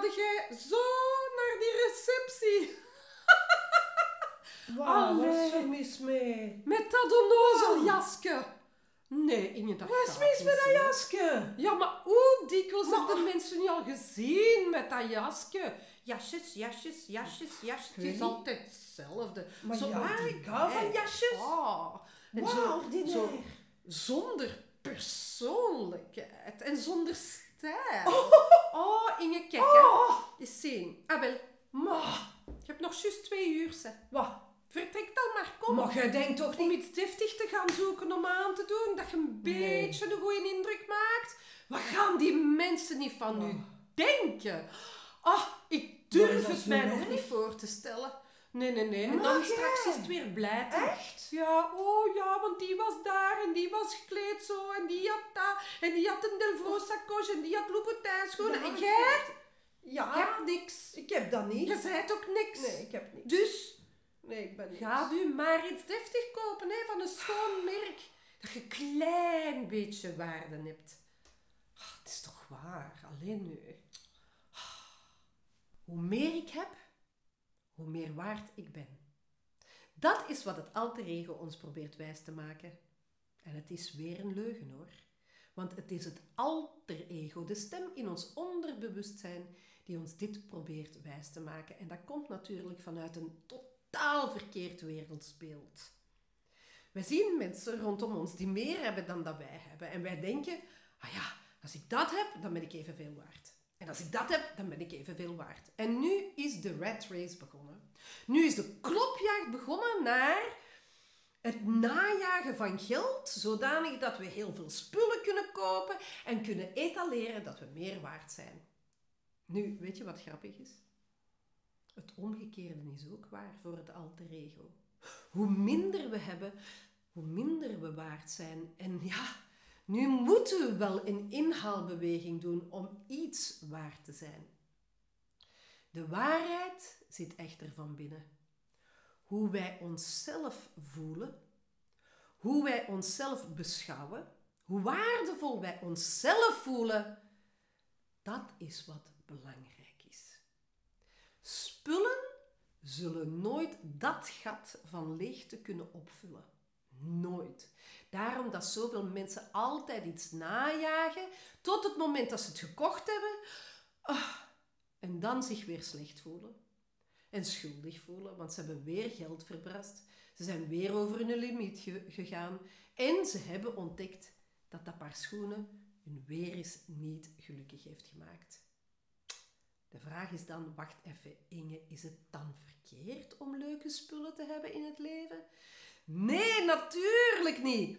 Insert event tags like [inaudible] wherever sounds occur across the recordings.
ga jij zo naar die receptie. [laughs] Wat is er mis mee? Met dat onnozeljaske. Nee, Inge, dat Wat is gaat mis met dat jasje? Ja, maar hoe dikwijls hebben mensen niet al gezien met dat jasje? Jasjes, jasjes, jasjes, jasjes. Het is altijd hetzelfde. Maar Zo ja, ik hou van jasjes. Ah, en Wauw, zo, ordinair. zo zonder persoonlijkheid en zonder Oh, Inge, kijk hè. Oh, Eens zien. Wel. Maar, je hebt nog juist twee uur, ze. wat? Vertrek dan maar, kom. Maar jij denkt toch Om niet... iets deftig te gaan zoeken om aan te doen, dat je een Nee. beetje een goede indruk maakt. Wat gaan die mensen niet van u Oh. denken? Ah, ik Maar durf het mij nog erg. niet voor te stellen. Nee, nee, nee. En dan jij? straks is het weer blij. Echt? Ja, oh ja, want die was daar en die was gekleed zo en die had dat en die had een Delvaux sacoche en die had Louboutin schoenen. En jij Ja, je hebt niks. ik heb dat niet. Je zei ook niks. Nee, ik heb niet. Dus Nee, ik ben niet. Ga u maar iets deftig kopen, hè, van een schoon merk. Dat je een klein beetje waarde hebt. Ah, het is toch waar, alleen nu. Ah, Hoe meer ik heb, hoe meer waard ik ben. Dat is wat het alter ego ons probeert wijs te maken. En het is weer een leugen hoor. Want het is het alter ego, de stem in ons onderbewustzijn, die ons dit probeert wijs te maken. En dat komt natuurlijk vanuit een totaal verkeerd wereldsbeeld. Wij zien mensen rondom ons die meer hebben dan dat wij hebben. En wij denken, ah ja, als ik dat heb, dan ben ik evenveel waard. En als ik dat heb, dan ben ik evenveel waard. En nu is de rat race begonnen. Nu is de klopjacht begonnen naar het najagen van geld, zodanig dat we heel veel spullen kunnen kopen en kunnen etaleren dat we meer waard zijn. Nu, weet je wat grappig is? Het omgekeerde is ook waar voor het alter ego. Hoe minder we hebben, hoe minder we waard zijn. En ja, nu moeten we wel een inhaalbeweging doen om iets waard te zijn. De waarheid zit echter van binnen. Hoe wij onszelf voelen, hoe wij onszelf beschouwen, hoe waardevol wij onszelf voelen, dat is wat belangrijk is. Spullen zullen nooit dat gat van leegte kunnen opvullen. Nooit. Daarom dat zoveel mensen altijd iets najagen tot het moment dat ze het gekocht hebben ah, en dan zich weer slecht voelen en schuldig voelen, want ze hebben weer geld verbrast. Ze zijn weer over hun limiet ge- gegaan en ze hebben ontdekt dat dat paar schoenen hun weer eens niet gelukkig heeft gemaakt. De vraag is dan, wacht even Inge, is het dan verkeerd om leuke spullen te hebben in het leven? Nee, natuurlijk niet.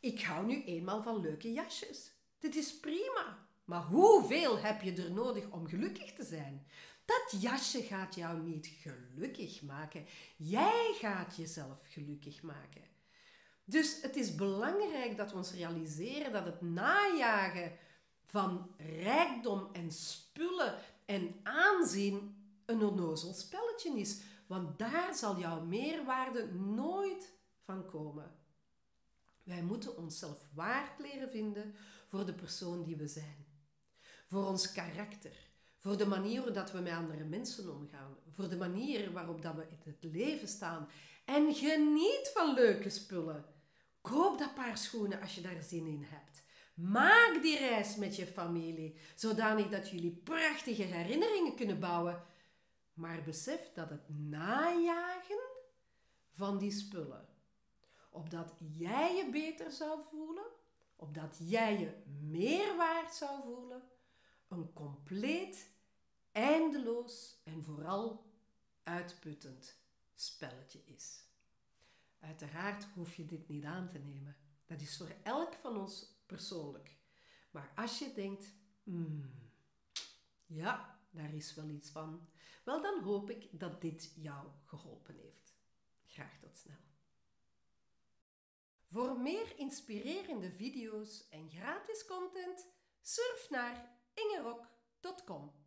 Ik hou nu eenmaal van leuke jasjes. Dit is prima. Maar hoeveel heb je er nodig om gelukkig te zijn? Dat jasje gaat jou niet gelukkig maken. Jij gaat jezelf gelukkig maken. Dus het is belangrijk dat we ons realiseren dat het najagen van rijkdom en spullen en aanzien een onnozel spelletje is. Want daar zal jouw meerwaarde nooit van komen. Wij moeten onszelf waard leren vinden voor de persoon die we zijn. Voor ons karakter. Voor de manier dat we met andere mensen omgaan. Voor de manier waarop dat we in het leven staan. En geniet van leuke spullen. Koop dat paar schoenen als je daar zin in hebt. Maak die reis met je familie, zodanig dat jullie prachtige herinneringen kunnen bouwen. Maar besef dat het najagen van die spullen, opdat jij je beter zou voelen, opdat jij je meer waard zou voelen, een compleet, eindeloos en vooral uitputtend spelletje is. Uiteraard hoef je dit niet aan te nemen. Dat is voor elk van ons persoonlijk. Maar als je denkt, "Hmm, ja, daar is wel iets van, wel dan hoop ik dat dit jou geholpen heeft. Graag tot snel. Voor meer inspirerende video's en gratis content, surf naar ingerok.com.